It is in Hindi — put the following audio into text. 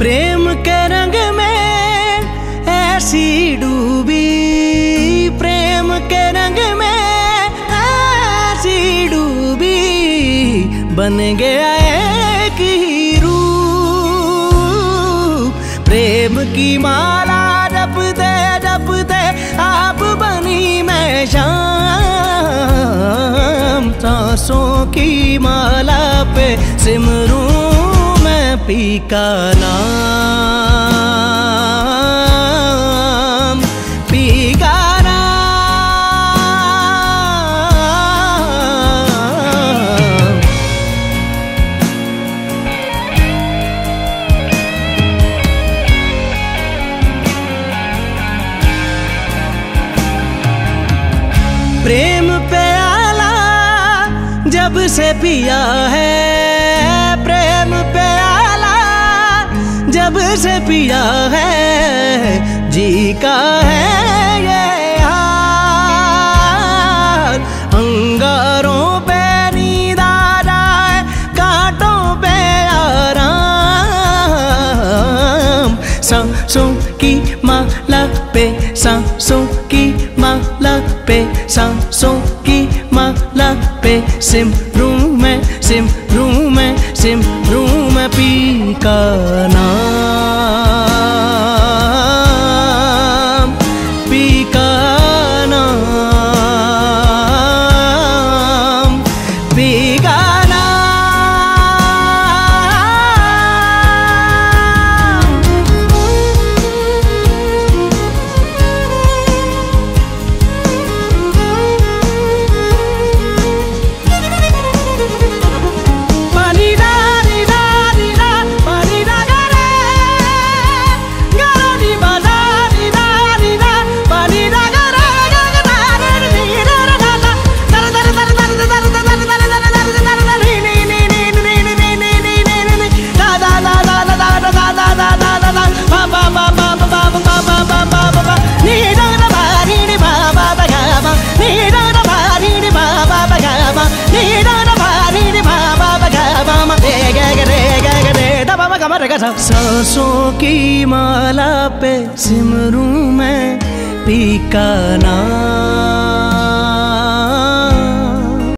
प्रेम के रंग में ऐसी डूबी। प्रेम के रंग में ऐसी डूबी। बन गया एक ही रूप। प्रेम की माला जपते जपते आप बनी मैं शाम सांसों की माला पे सिमरू पी का नाम पी का नाम प्रेम प्याला जब से पिया है से पिया है, जी का है ये हाल अंगारों पे नींद जाए कांटों पे आराम। सांसों की माला पे, सांसों की माला पे, सांसों की माला पे सिमरू मैं सिमरू मैं सिमरू मैं पी का नाम। सांसों की माला पे सिमरू मैं पीका नाम